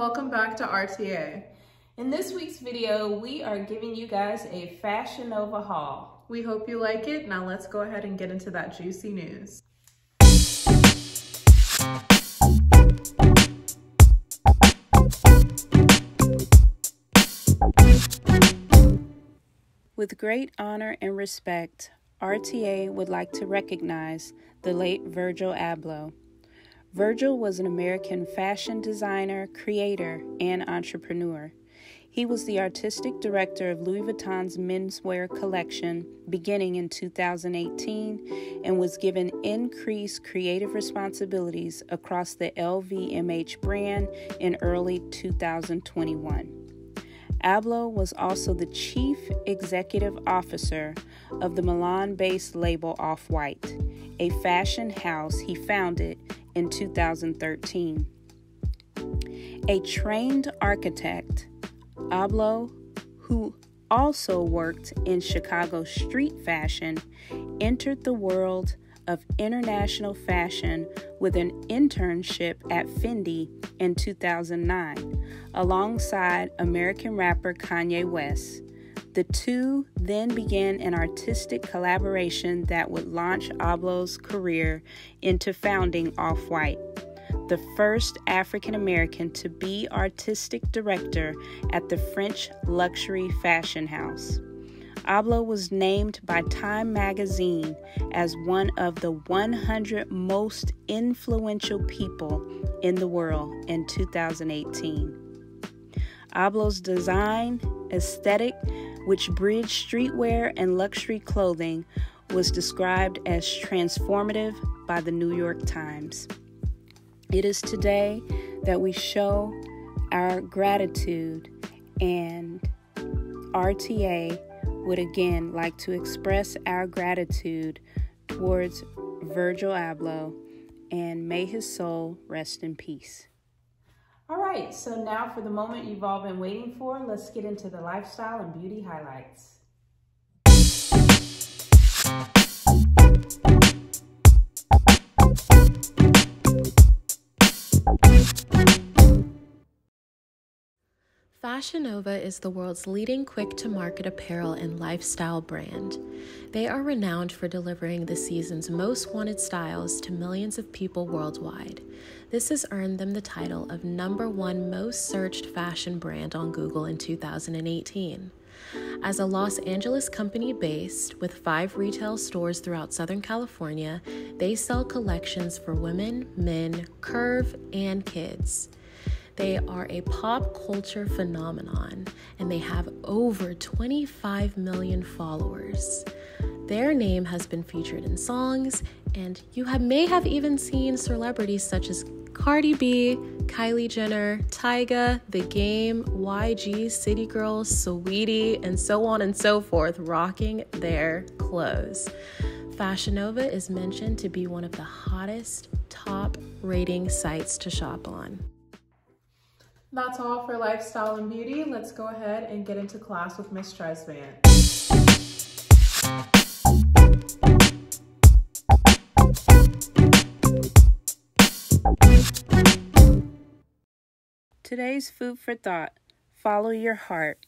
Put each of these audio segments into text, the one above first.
welcome back to RTA. In this week's video, we are giving you guys a Fashion Nova haul. We hope you like it. Now let's go ahead and get into that juicy news. With great honor and respect, RTA would like to recognize the late Virgil Abloh. Virgil was an American fashion designer, creator, and entrepreneur. He was the artistic director of Louis Vuitton's menswear collection beginning in 2018 and was given increased creative responsibilities across the LVMH brand in early 2021. Abloh was also the chief executive officer of the Milan based label Off White, a fashion house he founded in 2013. A trained architect, Abloh, who also worked in Chicago street fashion, entered the world of international fashion with an internship at Fendi in 2009, alongside American rapper Kanye West. The two then began an artistic collaboration that would launch Abloh's career into founding Off White, the first African American to be artistic director at the French luxury fashion house. Abloh was named by Time magazine as one of the 100 most influential people in the world in 2018. Abloh's design, aesthetic, which bridged streetwear and luxury clothing, was described as transformative by the New York Times. It is today that we show our gratitude, and RTA would again like to express our gratitude towards Virgil Abloh and may his soul rest in peace. All right, so now for the moment you've all been waiting for, let's get into the lifestyle and beauty highlights. Fashion Nova is the world's leading quick to market apparel and lifestyle brand. They are renowned for delivering the season's most wanted styles to millions of people worldwide. This has earned them the title of number one most searched fashion brand on Google in 2018. As a Los Angeles company based with five retail stores throughout Southern California, they sell collections for women, men, curve, and kids. They are a pop culture phenomenon and they have over 25 million followers. Their name has been featured in songs, and you have, may have even seen celebrities such as Cardi B, Kylie Jenner, Tyga, The Game, YG, City Girls, Saweetie, and so on and so forth rocking their clothes. Fashion Nova is mentioned to be one of the hottest top rating sites to shop on. That's all for lifestyle and beauty. Let's go ahead and get into class with Miss Tresvant. Today's food for thought follow your heart.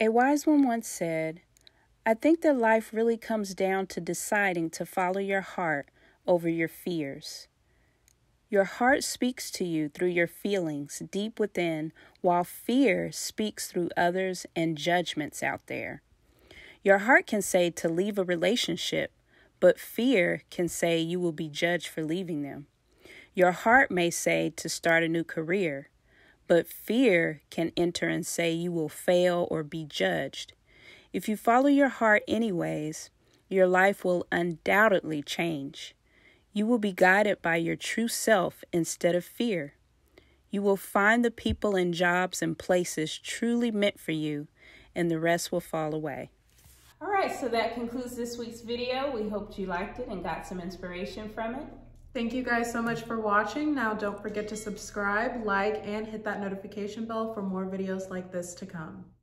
A wise one once said, I think that life really comes down to deciding to follow your heart over your fears. Your heart speaks to you through your feelings deep within, while fear speaks through others and judgments out there. Your heart can say to leave a relationship, but fear can say you will be judged for leaving them. Your heart may say to start a new career, but fear can enter and say you will fail or be judged. If you follow your heart anyways, your life will undoubtedly change. You will be guided by your true self instead of fear. You will find the people and jobs and places truly meant for you, and the rest will fall away. All right, so that concludes this week's video. We hoped you liked it and got some inspiration from it. Thank you guys so much for watching. Now don't forget to subscribe, like, and hit that notification bell for more videos like this to come. Bye.